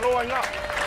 Hallo, Engla!